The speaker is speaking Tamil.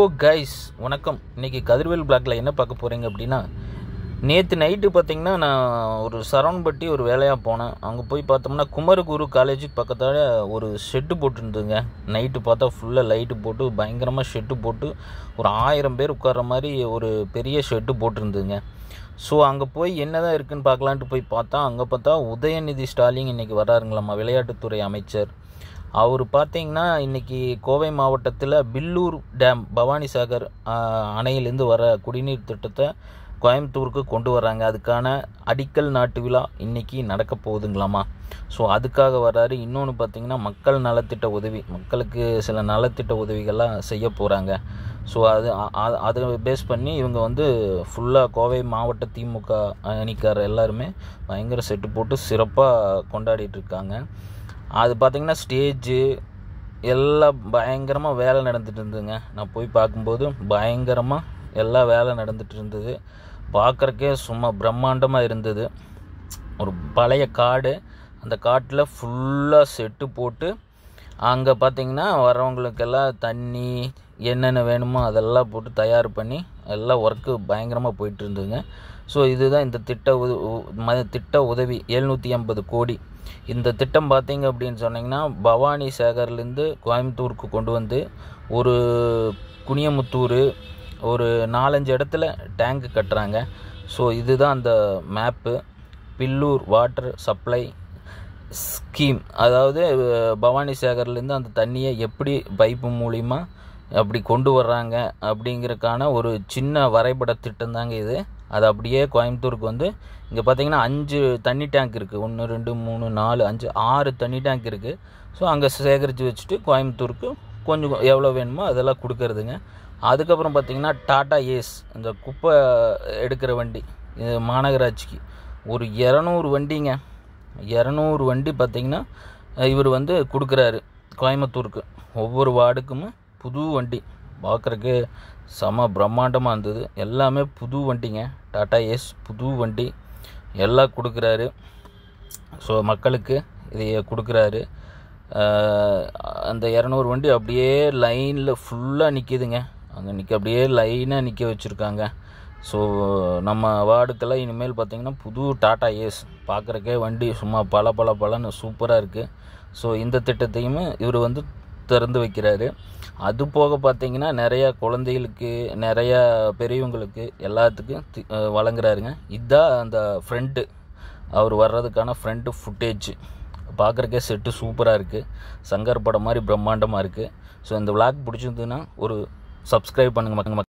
ஓ கைஸ் வணக்கம். இன்னைக்கு கதிர்வேல் பிளாக்ல என்ன பார்க்க போகிறீங்க அப்படின்னா நேற்று நைட்டு பார்த்தீங்கன்னா நான் ஒரு சரவணப்பட்டி ஒரு வேலையாக போனேன். அங்கே போய் பார்த்தோம்னா குமரகுரு காலேஜுக்கு பக்கத்தால் ஒரு ஷெட்டு போட்டுருந்துங்க நைட்டு பார்த்தா ஃபுல்லாக லைட்டு போட்டு பயங்கரமாக ஷெட்டு போட்டு ஒரு ஆயிரம் பேர் உட்கார்ற மாதிரி ஒரு பெரிய ஷெட்டு போட்டிருந்துங்க ஸோ அங்கே போய் என்னதான் இருக்குதுன்னு பார்க்கலான்ட்டு போய் பார்த்தா அங்கே பார்த்தா உதயநிதி ஸ்டாலின் இன்றைக்கி வராருங்களாம்மா விளையாட்டுத்துறை அமைச்சர். அவர் பார்த்தீங்கன்னா இன்றைக்கி கோவை மாவட்டத்தில் பில்லூர் டேம் பவானிசாகர் அணையிலேருந்து வர குடிநீர் திட்டத்தை கோயம்புத்தூருக்கு கொண்டு வராங்க அதுக்கான அடிக்கல் நாட்டு விழா இன்றைக்கி நடக்க போகுதுங்களாமா? ஸோ அதுக்காக வர்றாரு. இன்னொன்று பார்த்தீங்கன்னா மக்கள் நலத்திட்ட உதவி. மக்களுக்கு சில நலத்திட்ட உதவிகள்லாம் செய்ய போகிறாங்க ஸோ அது அதை பேஸ் பண்ணி இவங்க வந்து ஃபுல்லாக கோவை மாவட்ட திமுக அணிக்கார் எல்லாருமே பயங்கர செட்டு போட்டு சிறப்பாக கொண்டாடிட்டு இருக்காங்க. அது பார்த்திங்கன்னா ஸ்டேஜு எல்லாம் பயங்கரமாக வேலை நடந்துட்டு இருந்ததுங்க. நான் போய் பார்க்கும்போது பயங்கரமாக எல்லா வேலை நடந்துட்டு இருந்தது. பார்க்குறக்கே சும்மா பிரம்மாண்டமாக இருந்தது. ஒரு பழைய காடு அந்த காட்டில் ஃபுல்லாக செட்டு போட்டு அங்கே பார்த்திங்கன்னா வரவங்களுக்கெல்லாம் தண்ணி என்னென்ன வேணுமோ அதெல்லாம் போட்டு தயார் பண்ணி எல்லாம் ஒர்க்கு பயங்கரமாக போயிட்டு இருந்ததுங்க ஸோ இதுதான் இந்த திட்ட உத திட்ட உதவி. எழுநூற்றி ஐம்பது கோடி. இந்த திட்டம் பார்த்தீங்க அப்படின்னு சொன்னீங்கன்னா பவானி சேகர்லேருந்து கோயம்புத்தூருக்கு கொண்டு வந்து ஒரு குனியமுத்தூர் ஒரு நாலஞ்சு இடத்துல டேங்க் கட்டுறாங்க. ஸோ இதுதான் அந்த map Pillur water supply scheme அதாவது பவானி சேகர்லேருந்து அந்த தண்ணியை எப்படி பைப்பு மூலிமா அப்படி கொண்டு வர்றாங்க அப்படிங்கிறதுக்கான ஒரு சின்ன வரைபட திட்டம் தாங்க இது. அது அப்படியே கோயம்புத்தூருக்கு வந்து இங்கே பார்த்தீங்கன்னா அஞ்சு தண்ணி டேங்க் இருக்குது ஒன்று ரெண்டு மூணு நாலு அஞ்சு ஆறு தண்ணி டேங்க் இருக்குது ஸோ அங்கே சேகரித்து வச்சுட்டு கோயம்புத்தூருக்கு கொஞ்சம் எவ்வளோ வேணுமோ அதெல்லாம் கொடுக்கறதுங்க. அதுக்கப்புறம் பார்த்திங்கன்னா டாடா ஏஸ் இந்த குப்பை எடுக்கிற வண்டி இது மாநகராட்சிக்கு. ஒரு இரநூறு வண்டிங்க. இரநூறு வண்டி பார்த்தீங்கன்னா இவர் வந்து கொடுக்குறாரு கோயம்புத்தூருக்கு. ஒவ்வொரு வார்டுக்குமே புது வண்டி. பார்க்குறக்கு செம பிரம்மாண்டமாக இருந்தது. எல்லாமே புது வண்டிங்க. டாட்டா ஏஸ் புது வண்டி. எல்லாம் கொடுக்குறாரு. ஸோ மக்களுக்கு இதை கொடுக்குறாரு. அந்த இரநூறு வண்டி அப்படியே லைனில் ஃபுல்லாக நிற்கிதுங்க அங்கே நிற்க அப்படியே லைனாக நிற்க வச்சுருக்காங்க. ஸோ நம்ம வார்டுக்கெல்லாம் இனிமேல் பார்த்திங்கன்னா புது டாட்டா ஏஸ் பார்க்குறக்கே வண்டி சும்மா பல பல பலன்னு சூப்பராக இருக்குது ஸோ இந்த திட்டத்தையும் இவர் வந்து திறந்து வைக்கிறாரு. அது போக பார்த்தீங்கன்னா நிறையா குழந்தைகளுக்கு நிறையா பெரியவங்களுக்கு எல்லாத்துக்கும் தி- வழங்குறாருங்க. இதுதான் அந்த ஃப்ரண்ட்டு அவர் வர்றதுக்கான ஃப்ரண்ட்டு ஃபுட்டேஜ் பார்க்குறக்கே செட்டு சூப்பராக இருக்குது சங்கர் படம் மாதிரி பிரம்மாண்டமாக இருக்குது ஸோ இந்த விளாக் பிடிச்சிருந்ததுன்னா ஒரு சப்ஸ்கிரைப் பண்ணுங்கள் மக்கள்.